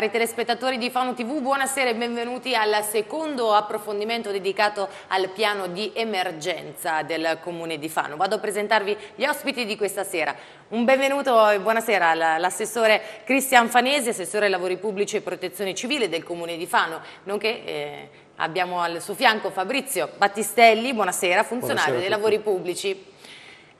Cari telespettatori di Fano TV, buonasera e benvenuti al secondo approfondimento dedicato al piano di emergenza del Comune di Fano. Vado a presentarvi gli ospiti di questa sera. Un benvenuto e buonasera all'assessore Cristian Fanesi, assessore ai lavori pubblici e protezione civile del Comune di Fano, nonché eh, abbiamo al suo fianco Fabrizio Battistelli, buonasera, funzionario buonasera dei lavori pubblici.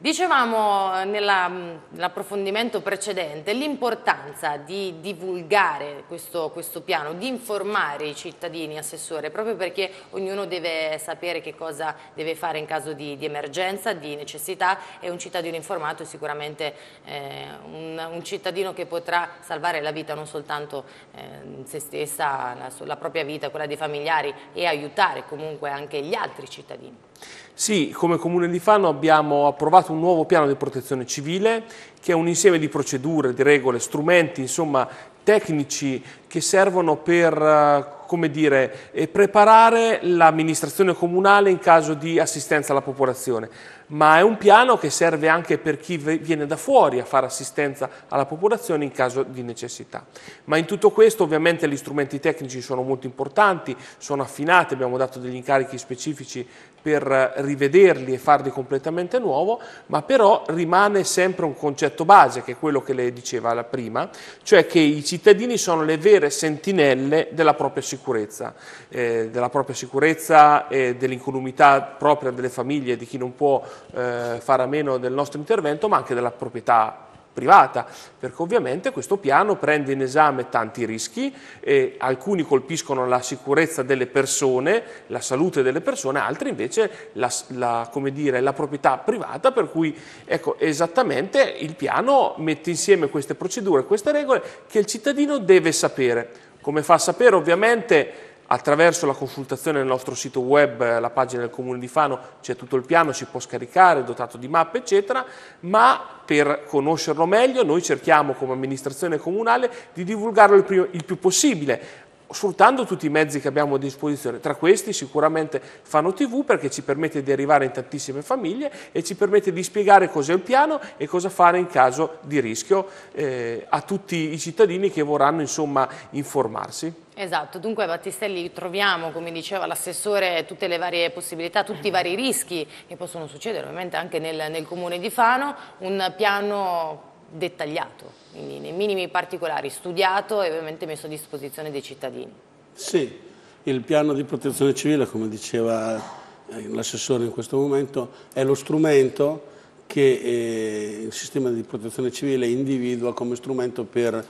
Dicevamo nell'approfondimento precedente l'importanza di divulgare questo, questo, piano, di informare i cittadini, Assessore, proprio perché ognuno deve sapere che cosa deve fare in caso di, di emergenza, di necessità e un cittadino informato è sicuramente eh, un, un, cittadino che potrà salvare la vita non soltanto eh, se stessa, la, la propria vita, quella dei familiari e aiutare comunque anche gli altri cittadini. Sì, come Comune di Fano abbiamo approvato un nuovo piano di protezione civile che è un insieme di procedure, di regole, strumenti, insomma tecnici che servono per eh, come dire, eh, preparare l'amministrazione comunale in caso di assistenza alla popolazione, ma è un piano che serve anche per chi viene da fuori a fare assistenza alla popolazione in caso di necessità. Ma in tutto questo ovviamente gli strumenti tecnici sono molto importanti, sono affinati, abbiamo dato degli incarichi specifici per rivederli e farli completamente nuovo, ma però rimane sempre un concetto base, che è quello che lei diceva prima, cioè che i cittadini sono le vere sentinelle della propria sicurezza, eh, della propria sicurezza e dell'incolumità propria delle famiglie, di chi non può eh, fare a meno del nostro intervento, ma anche della proprietà privata, perché ovviamente questo piano prende in esame tanti rischi, e alcuni colpiscono la sicurezza delle persone, la salute delle persone, altri invece la, la, dire, la proprietà privata, per cui ecco, esattamente il piano mette insieme queste procedure, queste regole che il cittadino deve sapere. Come fa a sapere? Ovviamente attraverso la consultazione nel nostro sito web, la pagina del Comune di Fano, c'è tutto il piano, si può scaricare, dotato di mappe, eccetera, ma per conoscerlo meglio noi cerchiamo come amministrazione comunale di divulgarlo il, più, il più possibile, sfruttando tutti i mezzi che abbiamo a disposizione. Tra questi sicuramente Fano TV perché ci permette di arrivare in tantissime famiglie e ci permette di spiegare cos'è il piano e cosa fare in caso di rischio eh, a tutti i cittadini che vorranno insomma informarsi. Esatto, dunque Battistelli troviamo, come diceva l'assessore, tutte le varie possibilità, tutti i vari rischi che possono succedere ovviamente anche nel, nel comune di Fano, un piano dettagliato, quindi nei minimi particolari, studiato e ovviamente messo a disposizione dei cittadini. Sì, il piano di protezione civile, come diceva eh, l'assessore in questo momento, è lo strumento che eh, il sistema di protezione civile individua come strumento per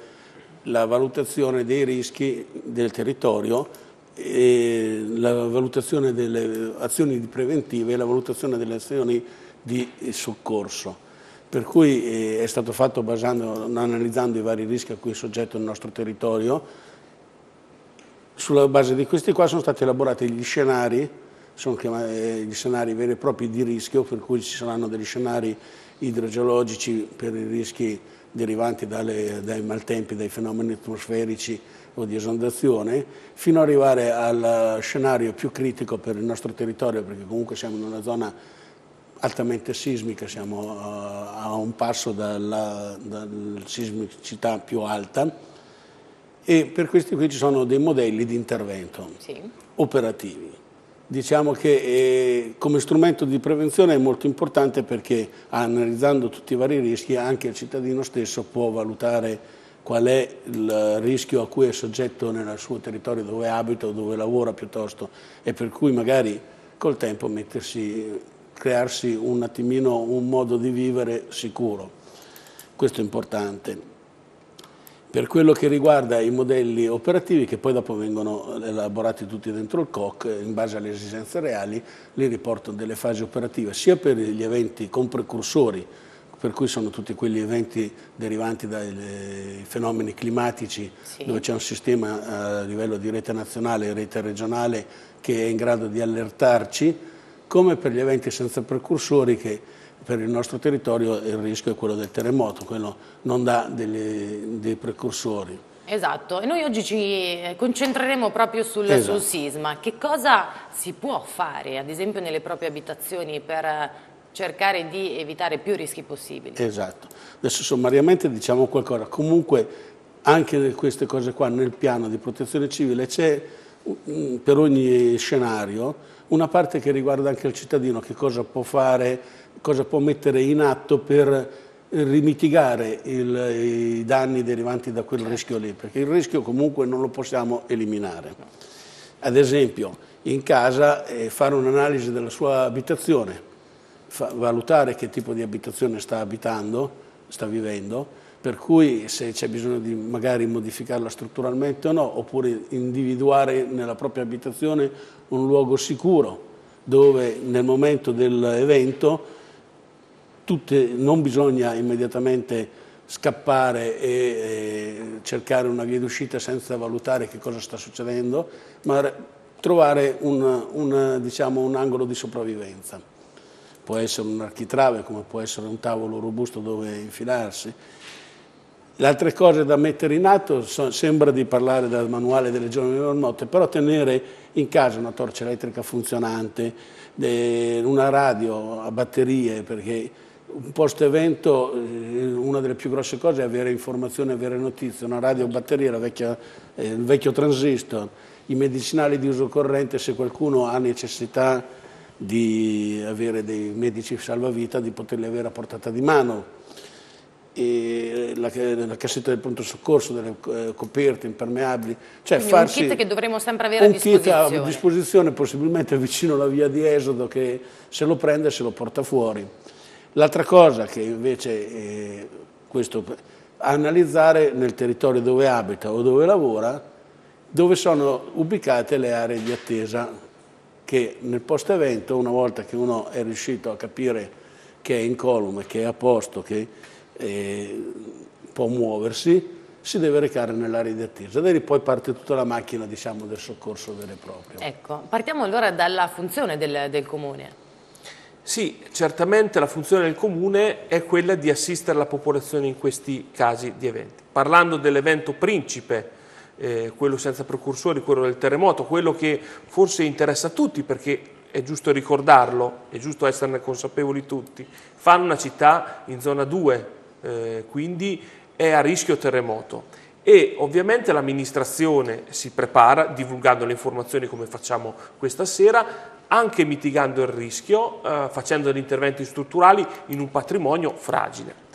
la valutazione dei rischi del territorio, la valutazione delle azioni preventive e la valutazione delle azioni di soccorso per cui eh, è stato fatto basando, analizzando i vari rischi a cui è soggetto il nostro territorio. Sulla base di questi qua sono stati elaborati gli scenari, sono chiamati, gli scenari veri e propri di rischio, per cui ci saranno degli scenari idrogeologici per i rischi derivanti dalle, dai maltempi, dai fenomeni atmosferici o di esondazione, fino ad arrivare al scenario più critico per il nostro territorio, perché comunque siamo in una zona altamente sismica, siamo uh, a un passo dalla, dalla sismicità più alta e per questi qui ci sono dei modelli di intervento sì. operativi. Diciamo che eh, come strumento di prevenzione è molto importante perché analizzando tutti i vari rischi anche il cittadino stesso può valutare qual è il rischio a cui è soggetto nel suo territorio dove abita o dove lavora piuttosto e per cui magari col tempo mettersi crearsi un attimino un modo di vivere sicuro. Questo è importante. Per quello che riguarda i modelli operativi, che poi dopo vengono elaborati tutti dentro il COC, in base alle esigenze reali, li riportano delle fasi operative, sia per gli eventi con precursori, per cui sono tutti quegli eventi derivanti dai fenomeni climatici, sì. dove c'è un sistema a livello di rete nazionale e rete regionale che è in grado di allertarci, come per gli eventi senza precursori che per il nostro territorio il rischio è quello del terremoto, quello non dà delle, dei precursori. Esatto, e noi oggi ci concentreremo proprio sul, esatto. sul, sisma. Che cosa si può fare, ad esempio, nelle proprie abitazioni per cercare di evitare più rischi possibili? Esatto. Adesso sommariamente diciamo qualcosa. Comunque anche queste cose qua nel piano di protezione civile c'è per ogni scenario una parte che riguarda anche il cittadino, che cosa può fare, cosa può mettere in atto per rimitigare il, i danni derivanti da quel rischio lì, perché il rischio comunque non lo possiamo eliminare. Ad esempio, in casa eh, fare un'analisi della sua abitazione, valutare che tipo di abitazione sta abitando, sta vivendo, per cui se c'è bisogno di magari modificarla strutturalmente o no, oppure individuare nella propria abitazione un luogo sicuro dove nel momento dell'evento non bisogna immediatamente scappare e, e cercare una via d'uscita senza valutare che cosa sta succedendo, ma trovare un, un, diciamo, un angolo di sopravvivenza. Può essere un architrave, come può essere un tavolo robusto dove infilarsi, le altre cose da mettere in atto, so, sembra di parlare dal manuale delle giorni della notte, però tenere in casa una torcia elettrica funzionante, una radio a batterie, perché un post-evento eh, una delle più grosse cose è avere informazioni, avere notizie, una radio a batteria, vecchia, eh, il vecchio transistor, i medicinali di uso corrente, se qualcuno ha necessità di avere dei medici salvavita, di poterli avere a portata di mano la, la, cassetta del pronto soccorso, delle eh, coperte impermeabili. Cioè Quindi farsi un kit che dovremo sempre avere a disposizione. Un kit a disposizione, possibilmente vicino alla via di esodo, che se lo prende e se lo porta fuori. L'altra cosa che invece è questo, analizzare nel territorio dove abita o dove lavora, dove sono ubicate le aree di attesa che nel post-evento, una volta che uno è riuscito a capire che è incolume, che è a posto, che eh, può muoversi, si deve recare nell'area di attesa. Da lì poi parte tutta la macchina diciamo, del soccorso vero e proprio. Ecco, partiamo allora dalla funzione del, del Comune. Sì, certamente la funzione del Comune è quella di assistere la popolazione in questi casi di eventi. Parlando dell'evento principe, eh, quello senza precursori, quello del terremoto, quello che forse interessa a tutti perché è giusto ricordarlo, è giusto esserne consapevoli tutti, fanno una città in zona 2, eh, quindi è a rischio terremoto. E ovviamente l'amministrazione si prepara divulgando le informazioni come facciamo questa sera, anche mitigando il rischio, eh, facendo degli interventi strutturali in un patrimonio fragile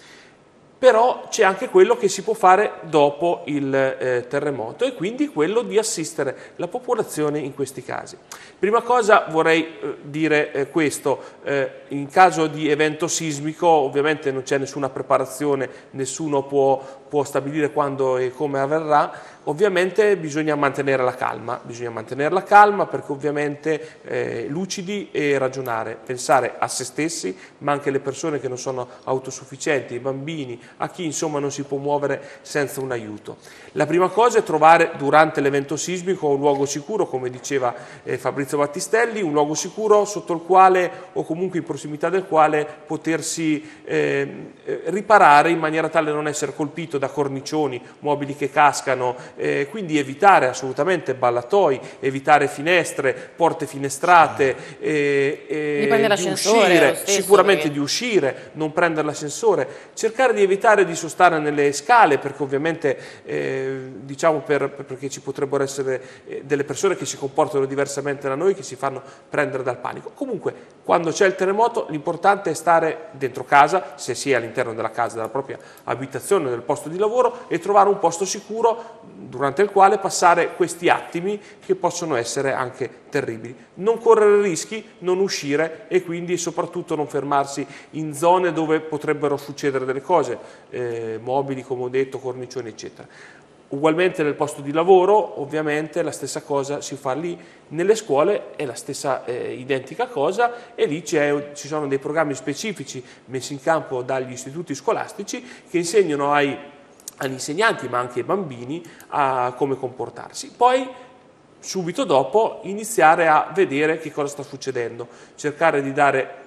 però c'è anche quello che si può fare dopo il eh, terremoto e quindi quello di assistere la popolazione in questi casi. Prima cosa vorrei eh, dire eh, questo, eh, in caso di evento sismico ovviamente non c'è nessuna preparazione, nessuno può, può stabilire quando e come avverrà, Ovviamente bisogna mantenere la calma, bisogna mantenere la calma perché ovviamente eh, lucidi e ragionare, pensare a se stessi ma anche alle persone che non sono autosufficienti, ai bambini, a chi insomma non si può muovere senza un aiuto. La prima cosa è trovare durante l'evento sismico un luogo sicuro, come diceva eh, Fabrizio Battistelli, un luogo sicuro sotto il quale o comunque in prossimità del quale potersi ehm, eh, riparare in maniera tale da non essere colpito da cornicioni, mobili che cascano, eh, quindi evitare assolutamente ballatoi, evitare finestre, porte finestrate, eh, eh, di, uscire, stesso, sicuramente perché... di uscire, non prendere l'ascensore, cercare di evitare di sostare nelle scale perché ovviamente eh, diciamo per, perché ci potrebbero essere eh, delle persone che si comportano diversamente da noi, che si fanno prendere dal panico. Comunque quando c'è il terremoto l'importante è stare dentro casa, se si è all'interno della casa, della propria abitazione, del posto di lavoro e trovare un posto sicuro durante il quale passare questi attimi che possono essere anche terribili. Non correre rischi, non uscire e quindi soprattutto non fermarsi in zone dove potrebbero succedere delle cose, eh, mobili come ho detto, cornicioni eccetera. Ugualmente nel posto di lavoro, ovviamente la stessa cosa si fa lì, nelle scuole è la stessa eh, identica cosa e lì ci sono dei programmi specifici messi in campo dagli istituti scolastici che insegnano ai agli insegnanti ma anche ai bambini a come comportarsi. Poi subito dopo iniziare a vedere che cosa sta succedendo, cercare di dare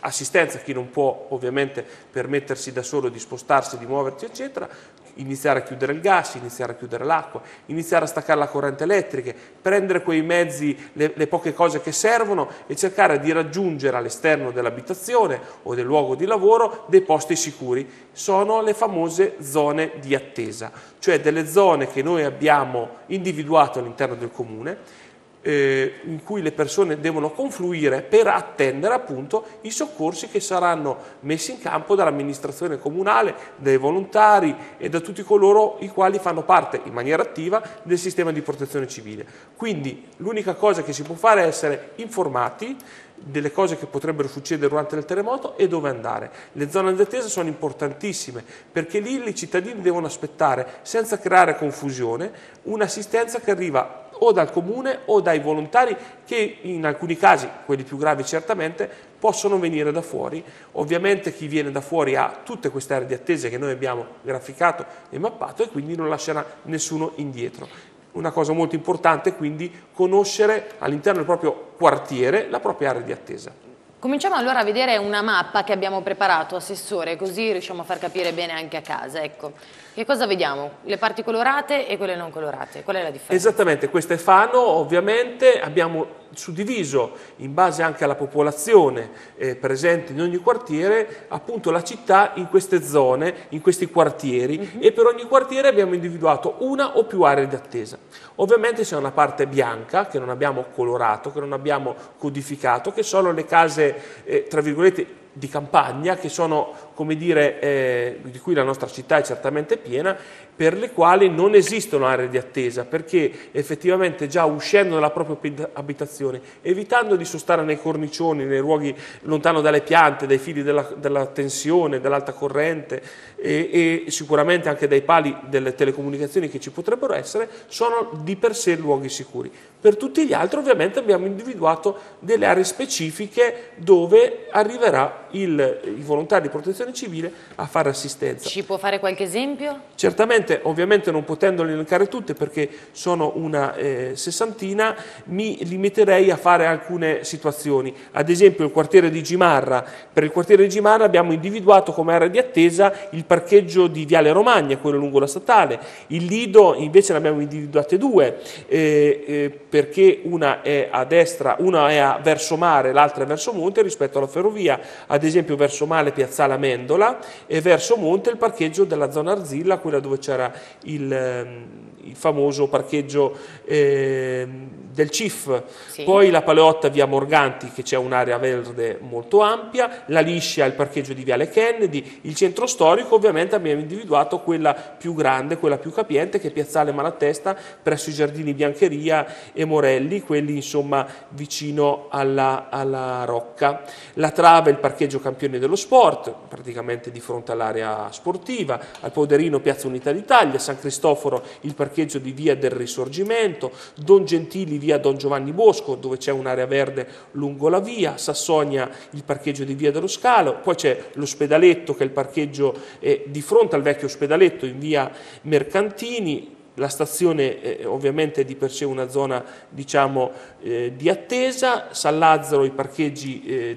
assistenza a chi non può ovviamente permettersi da solo di spostarsi, di muoversi eccetera, iniziare a chiudere il gas, iniziare a chiudere l'acqua, iniziare a staccare la corrente elettrica, prendere quei mezzi, le, le poche cose che servono e cercare di raggiungere all'esterno dell'abitazione o del luogo di lavoro dei posti sicuri. Sono le famose zone di attesa, cioè delle zone che noi abbiamo individuato all'interno del comune eh, in cui le persone devono confluire per attendere appunto i soccorsi che saranno messi in campo dall'amministrazione comunale, dai volontari e da tutti coloro i quali fanno parte in maniera attiva del sistema di protezione civile. Quindi l'unica cosa che si può fare è essere informati delle cose che potrebbero succedere durante il terremoto e dove andare. Le zone di attesa sono importantissime perché lì i cittadini devono aspettare senza creare confusione un'assistenza che arriva o dal comune o dai volontari che in alcuni casi, quelli più gravi certamente, possono venire da fuori. Ovviamente chi viene da fuori ha tutte queste aree di attesa che noi abbiamo graficato e mappato e quindi non lascerà nessuno indietro. Una cosa molto importante è quindi conoscere all'interno del proprio quartiere la propria area di attesa. Cominciamo allora a vedere una mappa che abbiamo preparato, Assessore, così riusciamo a far capire bene anche a casa. Ecco. Che cosa vediamo? Le parti colorate e quelle non colorate. Qual è la differenza? Esattamente, questo è Fano, ovviamente abbiamo suddiviso in base anche alla popolazione eh, presente in ogni quartiere appunto la città in queste zone, in questi quartieri mhm. -huh. e per ogni quartiere abbiamo individuato una o più aree di attesa. Ovviamente c'è una parte bianca che non abbiamo colorato, che non abbiamo codificato, che sono le case eh, tra virgolette di campagna che sono, come dire, eh, di cui la nostra città è certamente piena, per le quali non esistono aree di attesa, perché effettivamente già uscendo dalla propria abitazione, evitando di sostare nei cornicioni, nei luoghi lontano dalle piante, dai fili della, della tensione, dell'alta corrente e, e, sicuramente anche dai pali delle telecomunicazioni che ci potrebbero essere, sono di per sé luoghi sicuri. Per tutti gli altri ovviamente abbiamo individuato delle aree specifiche dove arriverà il, il volontario di protezione civile a fare assistenza. Ci può fare qualche esempio? Certamente, ovviamente non potendole elencare tutte perché sono una eh, sessantina, mi limiterei a fare alcune situazioni. Ad esempio il quartiere di Gimarra, per il quartiere di Gimarra abbiamo individuato come area di attesa il parcheggio di Viale Romagna, quello lungo la statale, il Lido invece ne abbiamo individuate due, eh, eh, perché una è a destra, una è a verso mare, l'altra è verso monte rispetto alla ferrovia, ad esempio verso mare Piazzale Amendola e verso monte il parcheggio della zona Arzilla, quella dove c'era il, ehm, il, famoso parcheggio eh, del CIF, sì. poi la Paleotta via Morganti che c'è un'area verde molto ampia, la Liscia il parcheggio di Viale Kennedy, il centro storico ovviamente abbiamo individuato quella più grande, quella più capiente che è Piazzale Malatesta presso i giardini Biancheria e Morelli, quelli insomma vicino alla, alla Rocca. La Trave il parcheggio campione dello sport, praticamente di fronte all'area sportiva, al Poderino Piazza Unità d'Italia, San Cristoforo il parcheggio di Via del Risorgimento, Don Gentili via Don Giovanni Bosco dove c'è un'area verde lungo la via, Sassonia il parcheggio di Via dello Scalo, poi c'è l'ospedaletto che è il parcheggio eh, di fronte al vecchio ospedaletto in via Mercantini, la stazione eh, ovviamente è di per sé una zona diciamo, eh, di attesa, San Lazzaro i parcheggi eh,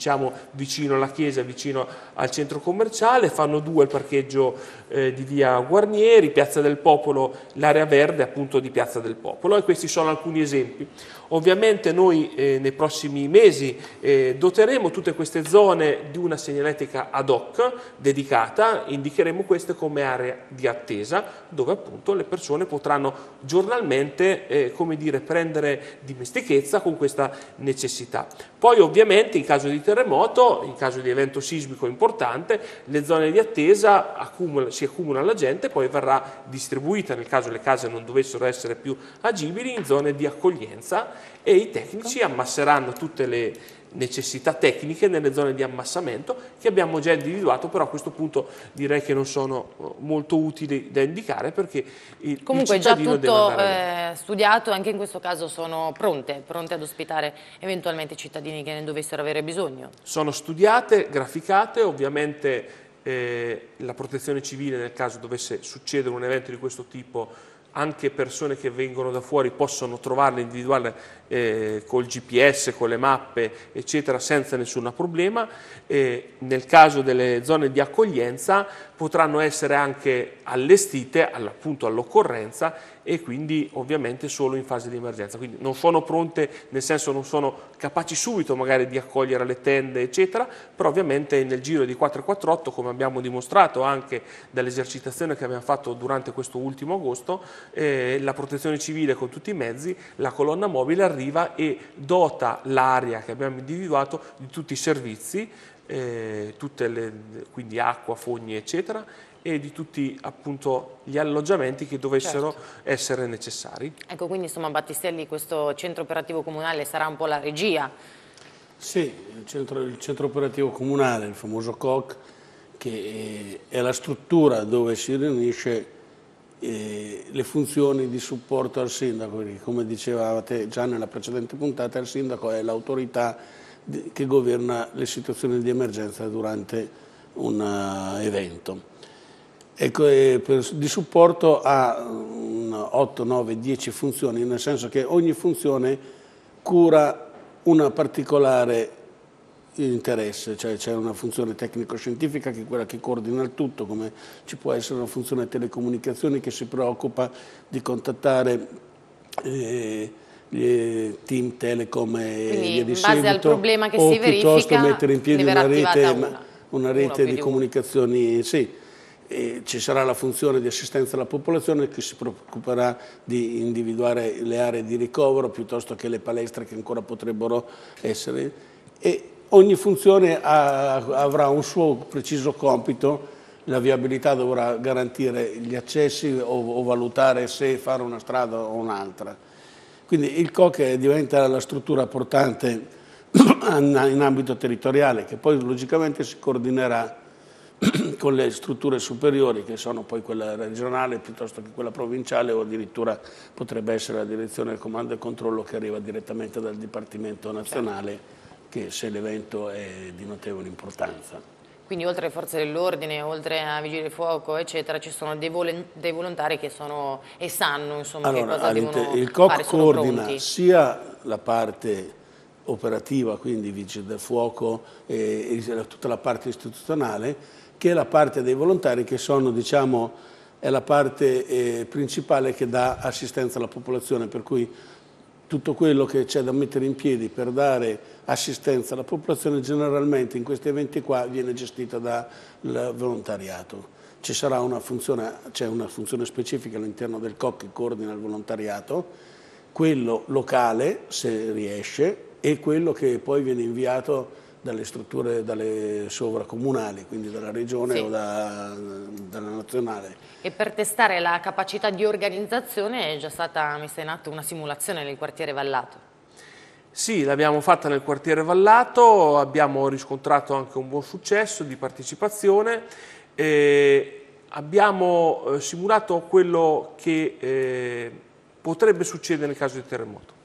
diciamo, vicino alla chiesa, vicino al centro commerciale, fanno due il parcheggio eh, di via Guarnieri, Piazza del Popolo, l'area verde appunto di Piazza del Popolo e questi sono alcuni esempi. Ovviamente noi eh, nei prossimi mesi eh, doteremo tutte queste zone di una segnaletica ad hoc dedicata, indicheremo queste come aree di attesa dove appunto le persone potranno giornalmente eh, come dire, prendere dimestichezza con questa necessità. Poi ovviamente in caso di terremoto, in caso di evento sismico importante, le zone di attesa accumula, si accumulano la gente poi verrà distribuita nel caso le case non dovessero essere più agibili in zone di accoglienza e i tecnici ammasseranno tutte le necessità tecniche nelle zone di ammassamento che abbiamo già individuato, però a questo punto direi che non sono eh, molto utili da indicare perché il, Comunque il già tutto eh, studiato, anche in questo caso sono pronte, pronte ad ospitare eventualmente cittadini che ne dovessero avere bisogno? Sono studiate, graficate, ovviamente eh, la protezione civile nel caso dovesse succedere un evento di questo tipo anche persone che vengono da fuori possono trovarle, individuarle eh, col GPS, con le mappe, eccetera, senza nessun problema. Eh, nel caso delle zone di accoglienza potranno essere anche allestite appunto all'occorrenza e quindi ovviamente solo in fase di emergenza. Quindi non sono pronte, nel senso non sono capaci subito magari di accogliere le tende eccetera, però ovviamente nel giro di 448 come abbiamo dimostrato anche dall'esercitazione che abbiamo fatto durante questo ultimo agosto, eh, la protezione civile con tutti i mezzi, la colonna mobile arriva e dota l'area che abbiamo individuato di tutti i servizi, eh, le, quindi acqua, fogni eccetera, e di tutti appunto gli alloggiamenti che dovessero certo. essere necessari. Ecco, quindi insomma Battistelli, questo centro operativo comunale sarà un po' la regia? Sì, il centro, il centro operativo comunale, il famoso COC, che è la struttura dove si riunisce eh, le funzioni di supporto al sindaco, perché come dicevate già nella precedente puntata, il sindaco è l'autorità che governa le situazioni di emergenza durante un uh, evento. Ecco, di supporto ha 8, 9, 10 funzioni, nel senso che ogni funzione cura una particolare interesse, cioè c'è una funzione tecnico-scientifica che è quella che coordina il tutto, come ci può essere una funzione telecomunicazioni che si preoccupa di contattare eh, gli team telecom e Quindi, via di in base seguito, al problema che si verifica, piuttosto mettere in piedi una rete, una, una. rete di comunicazioni, sì, e ci sarà la funzione di assistenza alla popolazione che si preoccuperà di individuare le aree di ricovero piuttosto che le palestre che ancora potrebbero essere e ogni funzione ha, avrà un suo preciso compito, la viabilità dovrà garantire gli accessi o, o valutare se fare una strada o un'altra. Quindi il COC diventa la struttura portante in ambito territoriale che poi logicamente si coordinerà con le strutture superiori che sono poi quella regionale piuttosto che quella provinciale o addirittura potrebbe essere la direzione del comando e controllo che arriva direttamente dal Dipartimento Nazionale che se l'evento è di notevole importanza. Quindi oltre alle forze dell'ordine, oltre a vigili del fuoco, eccetera, ci sono dei, dei volontari che sono e sanno insomma, allora, che cosa devono il COC fare, coordina sia la parte operativa, quindi vigili del fuoco e tutta la parte istituzionale, che è la parte dei volontari che sono, diciamo, è la parte eh, principale che dà assistenza alla popolazione, per cui tutto quello che c'è da mettere in piedi per dare assistenza alla popolazione generalmente in questi eventi qua viene gestita dal volontariato. Ci sarà una funzione, c'è una funzione specifica all'interno del COC che coordina il volontariato, quello locale se riesce e quello che poi viene inviato dalle strutture, dalle sovracomunali, quindi dalla regione sì. o da, dalla nazionale. E per testare la capacità di organizzazione è già stata messa in atto una simulazione nel quartiere Vallato? Sì, l'abbiamo fatta nel quartiere Vallato, abbiamo riscontrato anche un buon successo di partecipazione. Eh, abbiamo eh, simulato quello che eh, potrebbe succedere nel caso di terremoto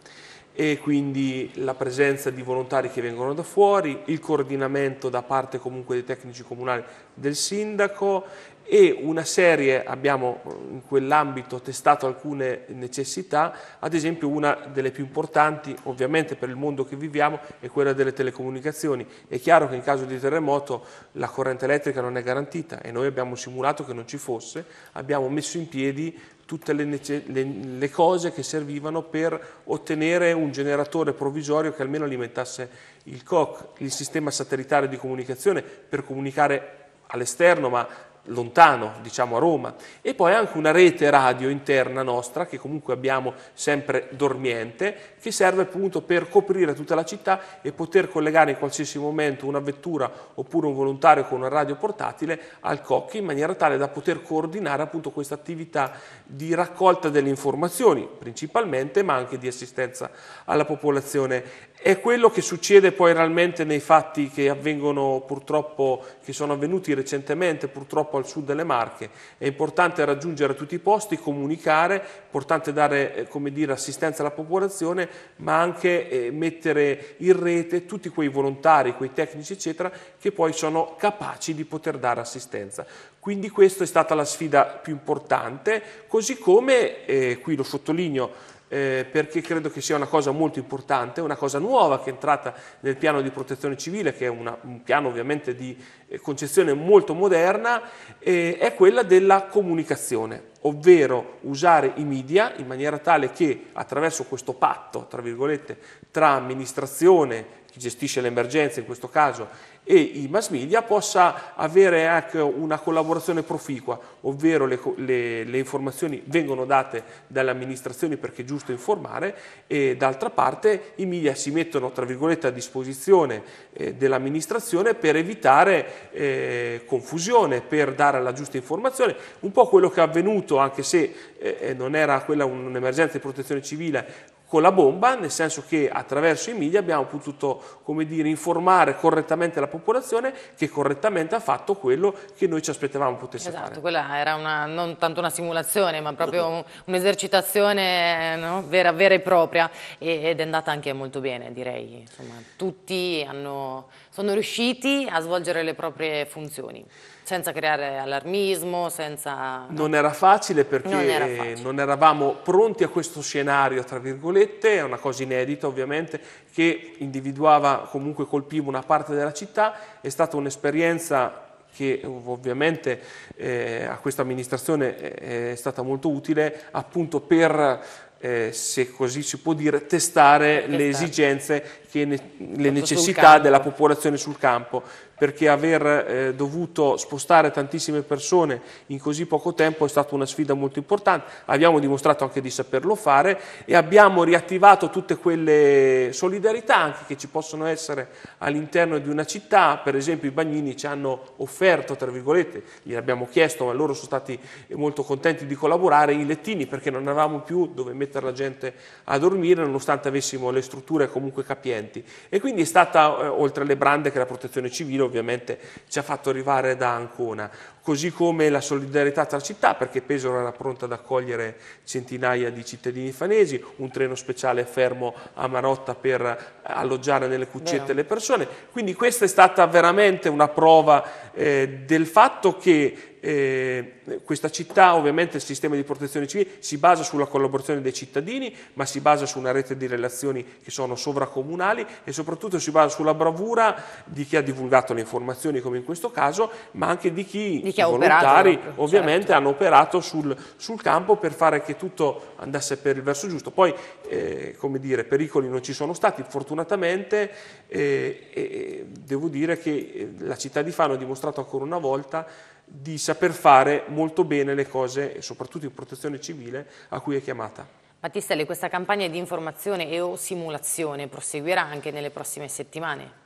e quindi la presenza di volontari che vengono da fuori, il coordinamento da parte comunque dei tecnici comunali del sindaco e una serie, abbiamo in quell'ambito testato alcune necessità, ad esempio una delle più importanti ovviamente per il mondo che viviamo è quella delle telecomunicazioni. È chiaro che in caso di terremoto la corrente elettrica non è garantita e noi abbiamo simulato che non ci fosse, abbiamo messo in piedi tutte le, le, le, cose che servivano per ottenere un generatore provvisorio che almeno alimentasse il COC, il sistema satellitare di comunicazione per comunicare all'esterno ma lontano, diciamo a Roma, e poi anche una rete radio interna nostra che comunque abbiamo sempre dormiente, che serve appunto per coprire tutta la città e poter collegare in qualsiasi momento una vettura oppure un volontario con una radio portatile al COC in maniera tale da poter coordinare appunto questa attività di raccolta delle informazioni principalmente, ma anche di assistenza alla popolazione è quello che succede poi realmente nei fatti che avvengono purtroppo, che sono avvenuti recentemente purtroppo al sud delle Marche. È importante raggiungere tutti i posti, comunicare, è importante dare eh, dire, assistenza alla popolazione, ma anche eh, mettere in rete tutti quei volontari, quei tecnici eccetera, che poi sono capaci di poter dare assistenza. Quindi questa è stata la sfida più importante, così come, eh, qui lo sottolineo, eh, perché credo che sia una cosa molto importante, una cosa nuova che è entrata nel piano di protezione civile, che è una, un piano ovviamente di eh, concezione molto moderna, eh, è quella della comunicazione, ovvero usare i media in maniera tale che attraverso questo patto, tra virgolette, tra amministrazione, chi gestisce l'emergenza in questo caso, e i mass media possa avere anche una collaborazione proficua, ovvero le, le, le informazioni vengono date dalle amministrazioni perché è giusto informare e d'altra parte i media si mettono tra virgolette a disposizione eh, dell'amministrazione per evitare eh, confusione, per dare la giusta informazione, un po' quello che è avvenuto anche se eh, non era quella un'emergenza di protezione civile con la bomba, nel senso che attraverso i media abbiamo potuto come dire, informare correttamente la popolazione che correttamente ha fatto quello che noi ci aspettavamo potesse esatto, fare. Esatto, quella era una, non tanto una simulazione, ma proprio un'esercitazione no? vera, vera, e propria ed è andata anche molto bene, direi. Insomma, tutti hanno, sono riusciti a svolgere le proprie funzioni senza creare allarmismo, senza... Non era facile perché non, era facile. non, eravamo pronti a questo scenario, tra virgolette, è una cosa inedita ovviamente, che individuava, comunque colpiva una parte della città, è stata un'esperienza che ovviamente eh, a questa amministrazione è stata molto utile appunto per eh, se così si può dire, testare, testare. le esigenze, ne, le necessità della popolazione sul campo perché aver eh, dovuto spostare tantissime persone in così poco tempo è stata una sfida molto importante, abbiamo dimostrato anche di saperlo fare e abbiamo riattivato tutte quelle solidarietà anche che ci possono essere all'interno di una città, per esempio i bagnini ci hanno offerto, tra virgolette, gliel'abbiamo chiesto ma loro sono stati molto contenti di collaborare, i lettini perché non avevamo più dove mettere la gente a dormire nonostante avessimo le strutture comunque capienti e quindi è stata, eh, oltre alle brande che la protezione civile ovviamente ci ha fatto arrivare da Ancona, così come la solidarietà tra città perché Pesaro era pronta ad accogliere centinaia di cittadini fanesi, un treno speciale fermo a Marotta per alloggiare nelle cuccette Vero. le persone, quindi questa è stata veramente una prova eh, del fatto che eh, questa città, ovviamente il sistema di protezione civile si basa sulla collaborazione dei cittadini, ma si basa su una rete di relazioni che sono sovracomunali e soprattutto si basa sulla bravura di chi ha divulgato le informazioni, come in questo caso, ma anche di chi, di chi i volontari operato, ovviamente certo. hanno operato sul, sul, campo per fare che tutto andasse per il verso giusto. Poi, eh, come dire, pericoli non ci sono stati, fortunatamente, eh, devo dire che eh, la città di Fano ha dimostrato ancora una volta di saper fare molto bene le cose, soprattutto in protezione civile, a cui è chiamata. Mattistelli, questa campagna di informazione e o simulazione proseguirà anche nelle prossime settimane?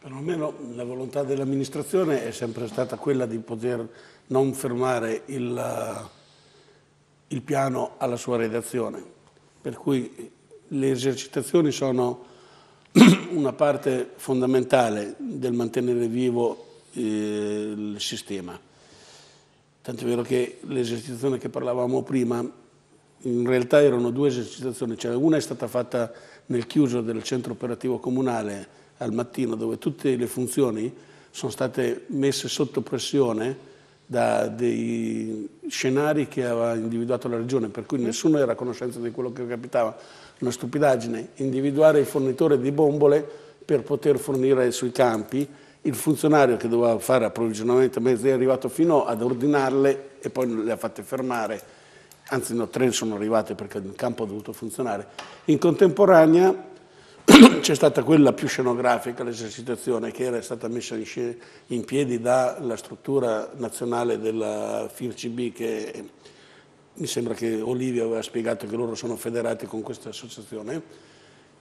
Perlomeno la volontà dell'amministrazione è sempre stata quella di poter non fermare il, il piano alla sua redazione, per cui le esercitazioni sono una parte fondamentale del mantenere vivo eh, il sistema. Tanto è vero che l'esercitazione che parlavamo prima, in realtà erano due esercitazioni, cioè una è stata fatta nel chiuso del centro operativo comunale al mattino, dove tutte le funzioni sono state messe sotto pressione da dei scenari che aveva individuato la regione, per cui nessuno era a conoscenza di quello che capitava. Una stupidaggine, individuare il fornitore di bombole per poter fornire sui campi il funzionario che doveva fare approvvigionamento mezzi è arrivato fino ad ordinarle e poi le ha fatte fermare, anzi no, tre sono arrivate perché il campo ha dovuto funzionare. In contemporanea c'è stata quella più scenografica, l'esercitazione che era stata messa in piedi dalla struttura nazionale della FIRCB che mi sembra che Olivia aveva spiegato che loro sono federati con questa associazione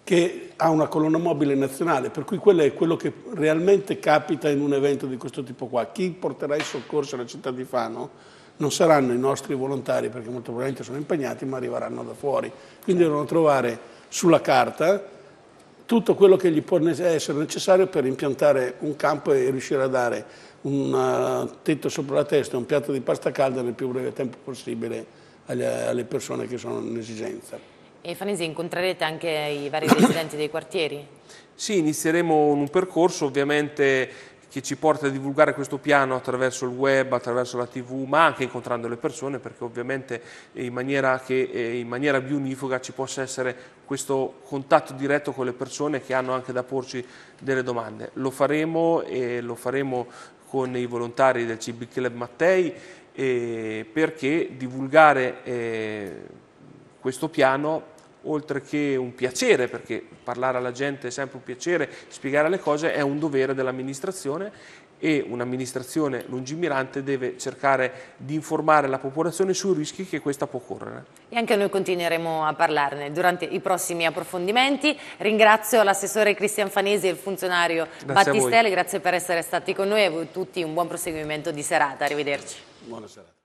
che ha una colonna mobile nazionale, per cui quello è quello che realmente capita in un evento di questo tipo qua. Chi porterà i soccorsi alla città di Fano non saranno i nostri volontari, perché molto probabilmente sono impegnati, ma arriveranno da fuori. Quindi devono trovare sulla carta tutto quello che gli può essere necessario per impiantare un campo e riuscire a dare un uh, tetto sopra la testa e un piatto di pasta calda nel più breve tempo possibile alle persone che sono in esigenza. E Fanesi incontrerete anche i vari residenti dei quartieri? Sì, inizieremo un percorso ovviamente che ci porta a divulgare questo piano attraverso il web, attraverso la tv, ma anche incontrando le persone, perché ovviamente in maniera, che, eh, in maniera più unifoca ci possa essere questo contatto diretto con le persone che hanno anche da porci delle domande. Lo faremo e lo faremo con i volontari del CB Club Mattei eh, perché divulgare eh, questo piano oltre che un piacere, perché parlare alla gente è sempre un piacere, spiegare le cose è un dovere dell'amministrazione e un'amministrazione lungimirante deve cercare di informare la popolazione sui rischi che questa può correre. E anche noi continueremo a parlarne durante i prossimi approfondimenti. Ringrazio l'assessore Cristian Fanesi e il funzionario grazie Battistelli, grazie per essere stati con noi e a voi tutti un buon proseguimento di serata. Arrivederci. Buona serata.